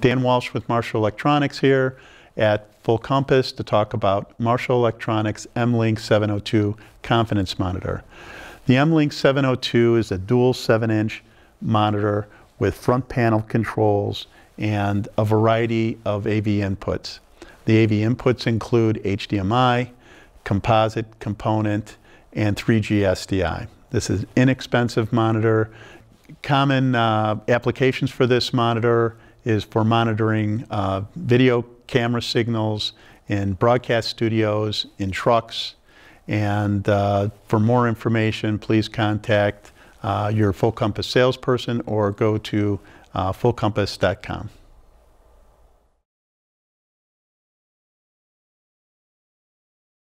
Dan Walsh with Marshall Electronics here at Full Compass to talk about Marshall Electronics M-Lynx 702 Confidence Monitor. The M-Lynx 702 is a dual 7-inch monitor with front panel controls and a variety of AV inputs. The AV inputs include HDMI, composite component, and 3G SDI. This is inexpensive monitor. Common uh, applications for this monitor is for monitoring uh, video camera signals in broadcast studios, in trucks, and uh, for more information, please contact uh, your Full Compass salesperson or go to uh, fullcompass.com.